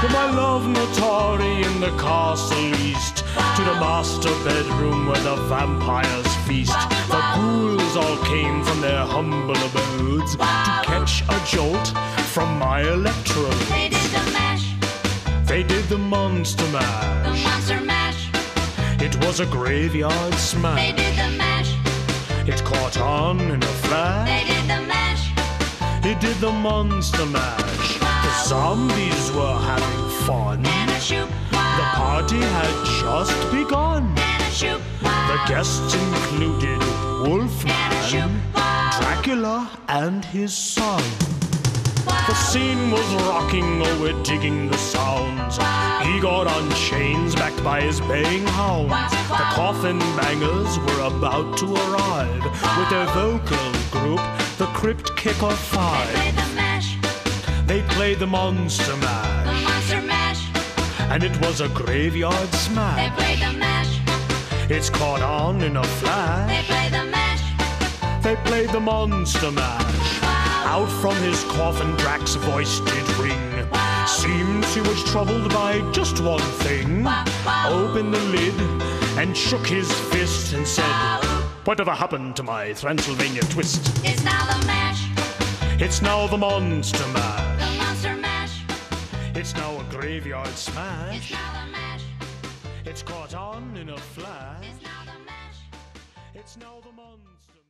From my love Notari in the castle east to the master bedroom where the vampires feast. The ghouls all came from their humble abodes to catch a jolt from my electrode. They did the mash, They did the monster mash the monster mash. It was a graveyard smash They did the mash, It caught on in a flash. they did the mash. He did the monster mash. The zombies were having and a shoop, The guests included Wolfman, Dracula, and his son. The scene was rocking, oh, we're digging the sounds. Igor on chains backed by his baying hounds. The coffin bangers were about to arrive with their vocal group, the Crypt Kicker Five. They played the monster mash. And it was a graveyard They smash. the mash, It's caught on in a flash. they played the mash. They played the Monster Mash. Out from his coffin, Drac's voice did ring. Seems he was troubled by just one thing. Opened the lid and shook his fist and said, Whatever happened to my Transylvania twist? It's now the mash, It's now the Monster Mash. It's now a graveyard It's smash. now the mash, It's caught on in a flash. it's now the mash. It's now the Monster